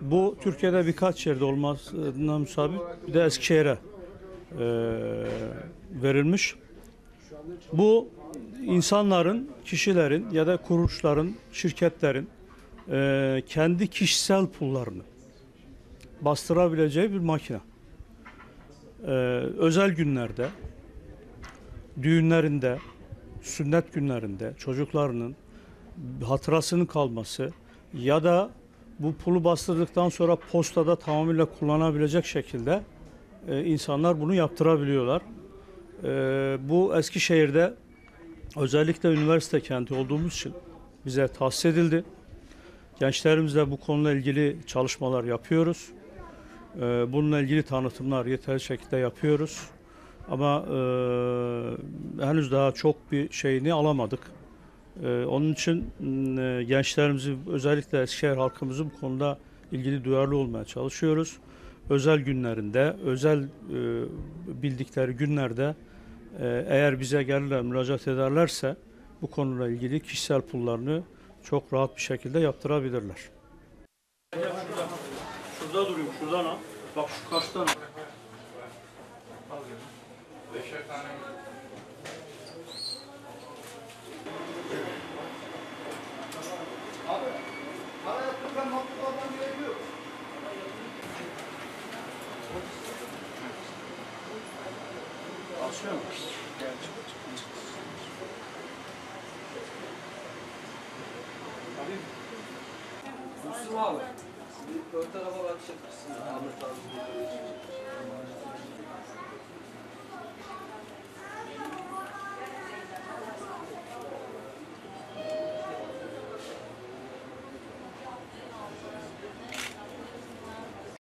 Bu Türkiye'de birkaç yerde olmasına müsabık bir de Eskişehir'e e, verilmiş. Bu insanların, kişilerin ya da kuruluşların, şirketlerin e, kendi kişisel pullarını bastırabileceği bir makine. E, özel günlerde, düğünlerinde, sünnet günlerinde çocuklarının hatırasının kalması ya da bu pulu bastırdıktan sonra postada tamamıyla kullanabilecek şekilde e, insanlar bunu yaptırabiliyorlar. E, bu Eskişehir'de özellikle üniversite kenti olduğumuz için bize tahsis edildi. Gençlerimizle bu konuyla ilgili çalışmalar yapıyoruz. E, bununla ilgili tanıtımlar yeterli şekilde yapıyoruz. Ama e, henüz daha çok bir şeyini alamadık. Ee, onun için e, gençlerimizi özellikle Eskişehir halkımızı bu konuda ilgili duyarlı olmaya çalışıyoruz. Özel günlerinde, özel e, bildikleri günlerde e, eğer bize gelirler, müracaat ederlerse bu konuyla ilgili kişisel pullarını çok rahat bir şekilde yaptırabilirler. Şurada duruyorum, şuradan al. Bak şu karşıdan al. Basıyor mu? Müslüm abi. 여기다가 같이 같이 마음을 따르고.